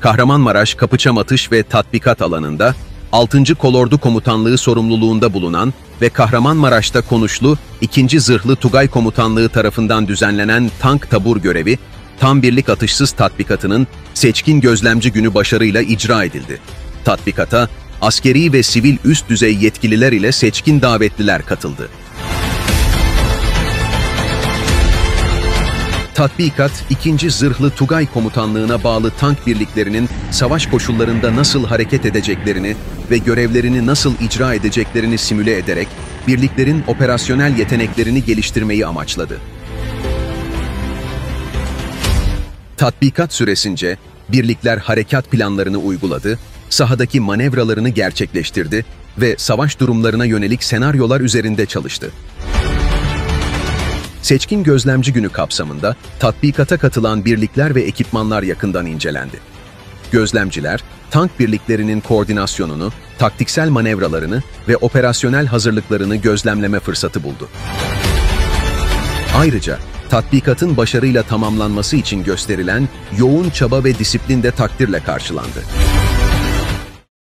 Kahramanmaraş Kapıçam Atış ve Tatbikat alanında 6. Kolordu Komutanlığı sorumluluğunda bulunan ve Kahramanmaraş'ta konuşlu 2. Zırhlı Tugay Komutanlığı tarafından düzenlenen tank tabur görevi, tam birlik atışsız tatbikatının seçkin gözlemci günü başarıyla icra edildi. Tatbikata askeri ve sivil üst düzey yetkililer ile seçkin davetliler katıldı. Tatbikat, 2. Zırhlı Tugay Komutanlığı'na bağlı tank birliklerinin savaş koşullarında nasıl hareket edeceklerini ve görevlerini nasıl icra edeceklerini simüle ederek birliklerin operasyonel yeteneklerini geliştirmeyi amaçladı. Tatbikat süresince birlikler harekat planlarını uyguladı, sahadaki manevralarını gerçekleştirdi ve savaş durumlarına yönelik senaryolar üzerinde çalıştı. Seçkin Gözlemci Günü kapsamında tatbikata katılan birlikler ve ekipmanlar yakından incelendi. Gözlemciler, tank birliklerinin koordinasyonunu, taktiksel manevralarını ve operasyonel hazırlıklarını gözlemleme fırsatı buldu. Ayrıca tatbikatın başarıyla tamamlanması için gösterilen yoğun çaba ve disiplin de takdirle karşılandı.